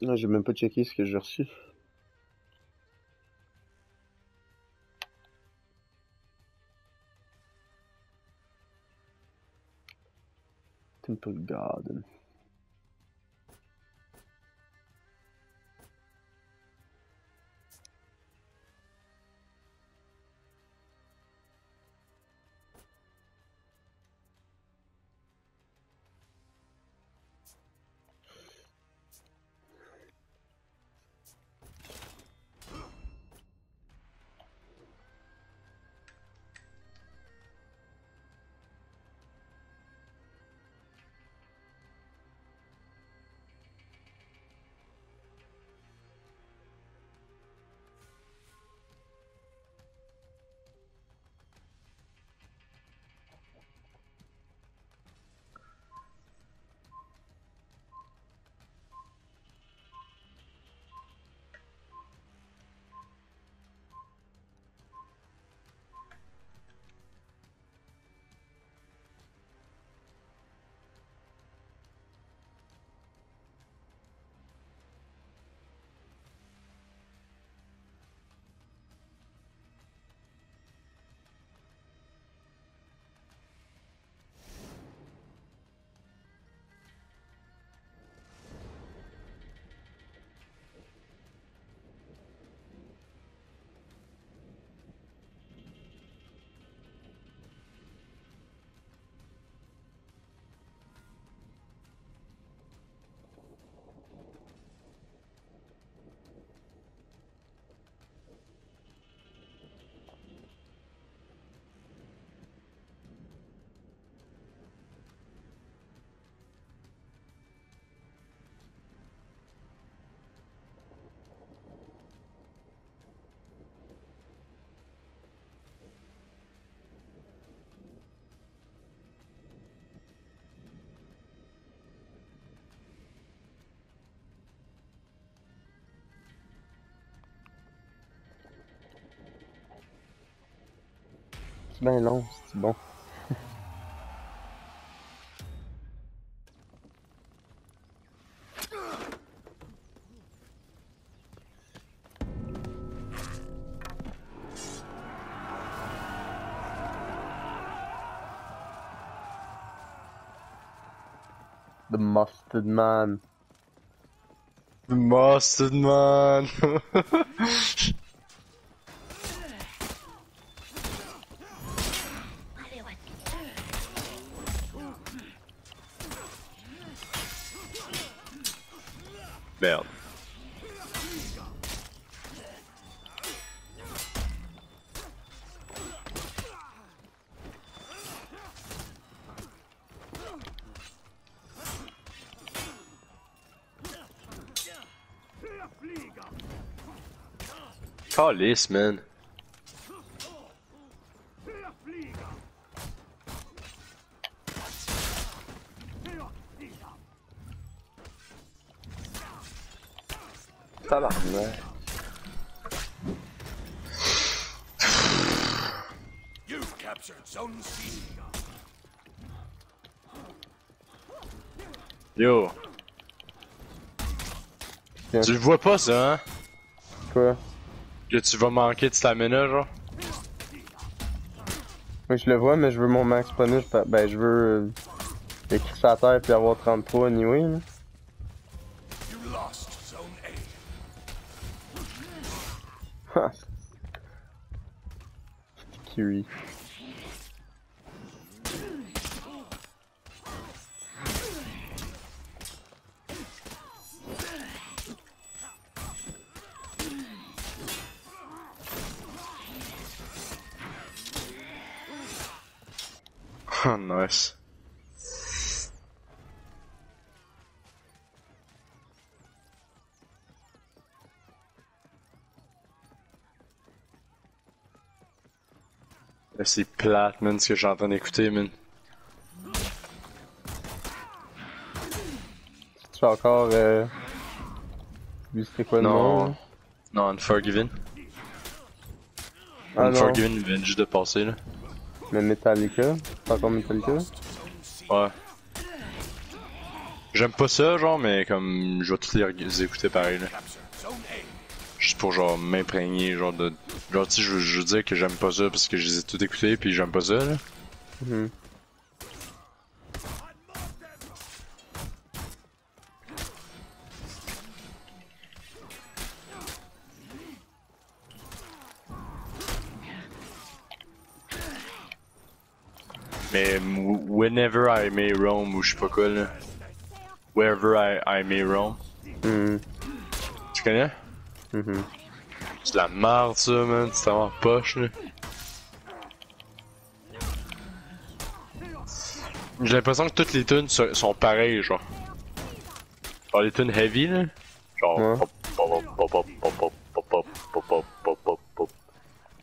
Non, j'ai même pas checké ce que j'ai reçu. Temple Garden. C'est bien long, c'est bon. The Mustard Man. The Mustard Man. Calice, man. Tabarnak. You've captured Zone C. Yo. Tu le vois pas ça, hein? Quoi? Que tu vas manquer de stamina, genre? Oui, je le vois, mais je veux mon max punish. Ben, je veux euh, écrire à terre puis avoir 33 anyway. Là. You lost Zone A. Ha. Curie. Nice. C'est plate, man, ce que j'ai en train d'écouter, man. Tu fais encore. Euh... Lui, c'était quoi le nom? Non. Non, Unforgiven. Ah Unforgiven vient juste de passer, là. mais Metallica. C'est encore Metallica? Ouais. J'aime pas ça, genre, mais comme je vais tous les, écouter pareil, là. Juste pour genre m'imprégner, genre de. Genre, tu sais, je, veux- dire que j'aime pas ça parce que je les ai tous écoutés puis j'aime pas ça, là. Mhm. Mais whenever I may roam ou je sais pas quoi, là. Wherever I, I may roam. Mhm. Tu connais? Mhm. C'est de la merde, ça, man. C'est tellement poche, là. J'ai l'impression que toutes les tunes so- sont pareilles, genre. Genre les tunes heavy, là. Genre. Ouais. pop, pop, pop, pop, pop, pop, pop, pop, pop, pop, pop, pop, pop.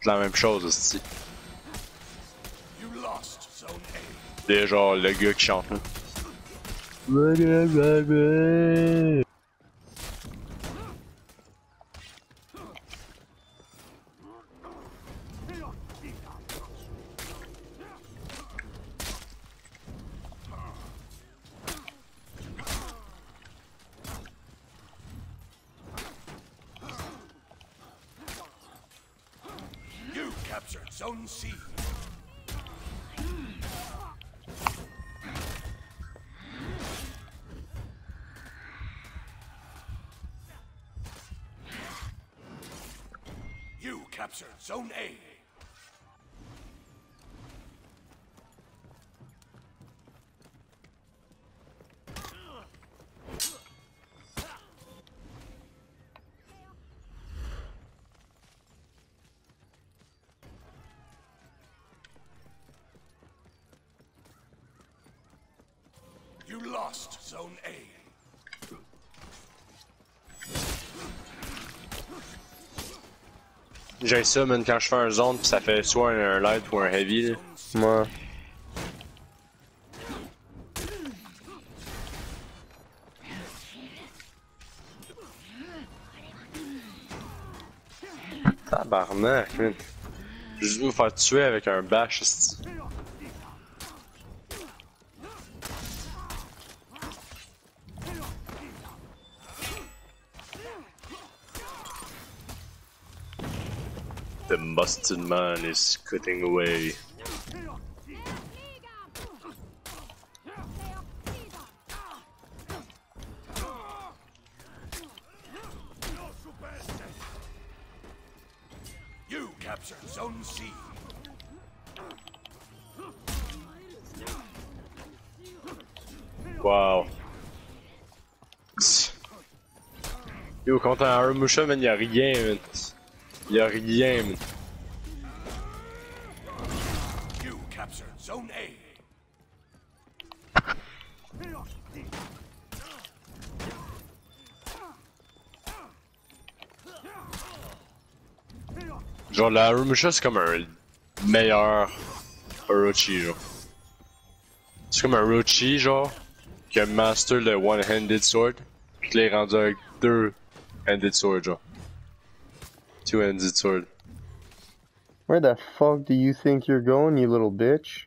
C'est la même chose, aussi. C'est genre le gars qui chante, C. captured zone A. J'ai ça, man, quand je fais un zone pis ça fait soit un light ou un heavy, là. Moi. Tabarnak, man. Je veux me faire tuer avec un bash, The busted man is cutting away. You captured zone C. Wow. Yo, contre un Aramusha, man, y'a rien, man. Y'a rien, man. You captured zone A. Genre, la Aramusha, c'est comme un meilleur Orochi, genre. C'est comme un Orochi, genre, qui a master le one-handed sword, pis qui l'est rendu avec deux-handed sword, genre. Two-handed sword. Where the fuck do you think you're going, you little bitch?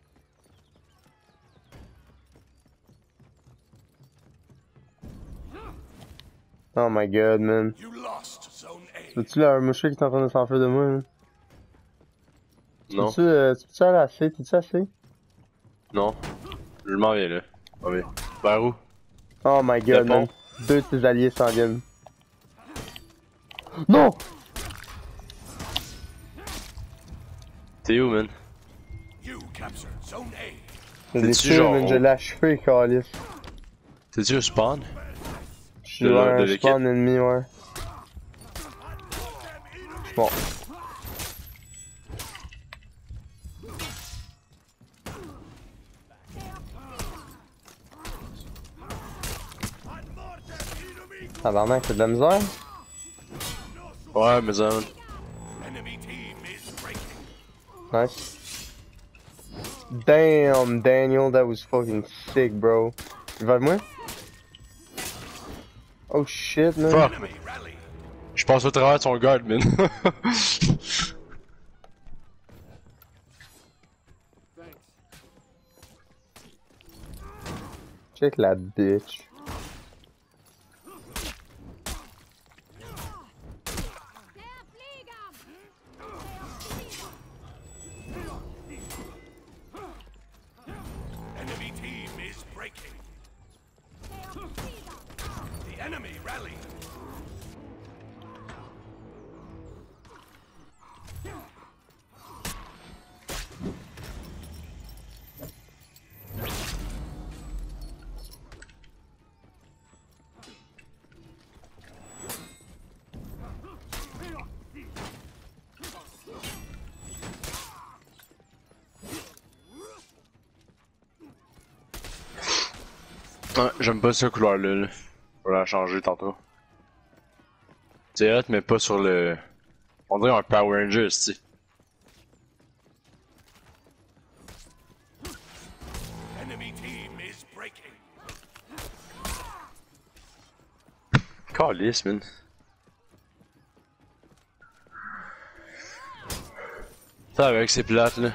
Oh my god, man. You lost zone A. C'est-tu le monsieur qui est en train de s'enfuir de moi, hein? Non, Tu euh, tu aller à C? T'es-tu assez? non. Je m'en viens, là. M'en viens. Vers où? Oh my god, man. Deux de tes alliés s'en viennent. Non! T'es où, man? You captured zone A. Je l'ai T'es-tu tué, genre- man. Je l'ai achevé, Calis. T'es-tu au spawn? Je suis un spawn ennemi, ouais. Bon. Tabarnak, c'est de la misère? Ouais, mais ça, Nice. Damn, Daniel, that was fucking sick, bro. Il va avec moi? Oh shit, man. Fuck. Je passe au travers de son guard, man. Check la bitch. Ouais, j'aime pas cette couleur-là. Là. On va la changer tantôt. C'est hot, mais pas sur le. On dirait un Power is breaking. Calice, man. Ça avec c'est plate là.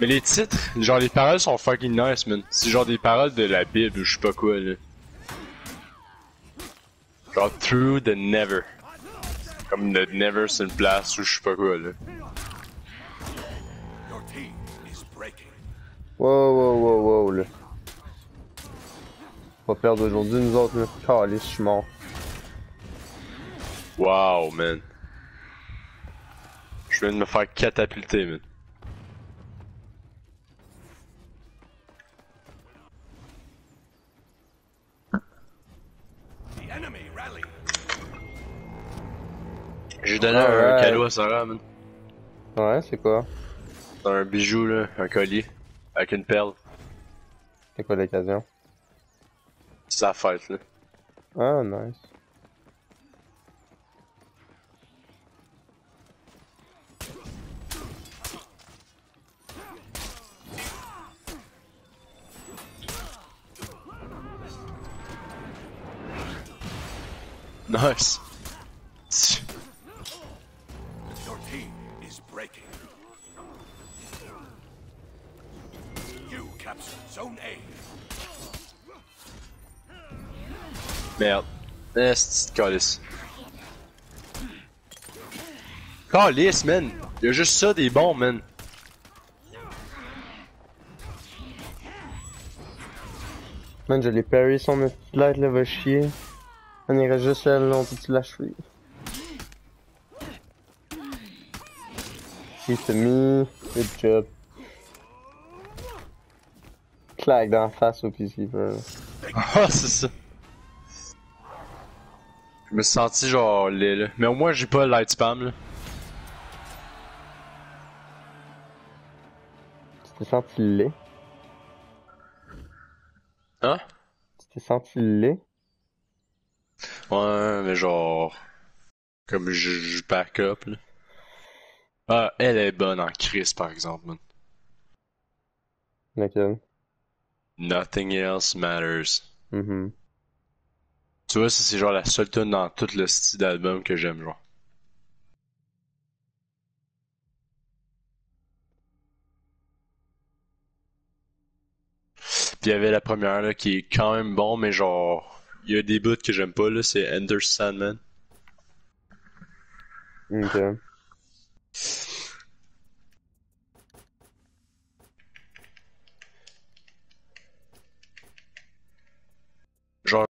Mais les titres, genre les paroles sont fucking nice, man. C'est genre des paroles de la Bible ou je sais pas quoi là. Genre through the never. Comme the never c'est une place ou je sais pas quoi là. Your team is breaking. Wow, wow, wow, wow, là. On va perdre aujourd'hui, nous autres, là. Calisse, je suis mort. Wow, man. Je viens de me faire catapulter, man. J'ai donné un Alright. cadeau à Sarah, man. Ouais, c'est quoi? C'est un bijou, là, un collier. Avec une perle. C'est quoi l'occasion? C'est sa fête, là. Ah, nice. Nice. Zone A. Merde. Eh, c'est calice. Calice, man. Y'a juste ça des bons, man. Man, je l'ai parry son petite light, là, va chier. On irait juste là, là, on peut-tu l'achever? It's me, good job. Claque dans la face au. Ah, c'est ça. Je me suis senti genre laid, là. Mais au moins, j'ai pas le light spam, là. Tu t'es senti laid? Hein? Tu t'es senti laid? Ouais, mais genre. Comme je, je back up, là. Ah, elle est bonne en crise, par exemple, man. Laquelle? Nothing else matters. Mhm. Tu vois, c'est genre la seule tune dans tout le style d'album que j'aime, genre. Puis il y avait la première, là, qui est quand même bon, mais genre. Il y a des bouts que j'aime pas, là, c'est Ender Sandman. Ok.